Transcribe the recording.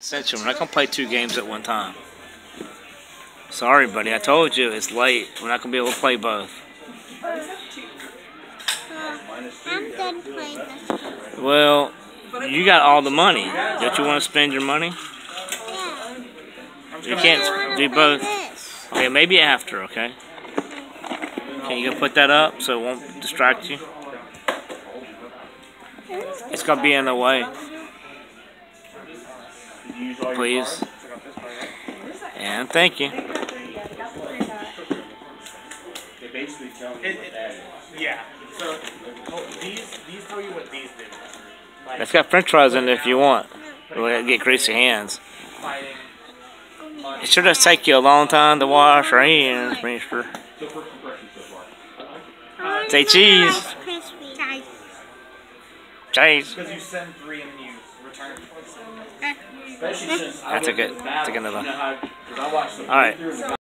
Essential. We're not gonna play two games at one time. Sorry, buddy. I told you it's late. We're not gonna be able to play both. Uh, I'm done playing this. Well, you got all the money. Don't you want to spend your money? Yeah. You can't do both. Okay, maybe after. Okay. Can you go put that up so it won't distract you? It's gonna be in the way. Please. And thank you. They basically tell me It- what it- that is. Yeah. So oh, these these tell you what these do. Like It's got French fries in it if you want. We'll get greasy hands. It sure does take you a long time to wash your hands, mister. So first impressions so far. Say play cheese. Rice Krispies. Guys. Chase. Because you send three and you Eh, since hmm. I That's a good- that's a good one. You know how, 'cause I watched the All right.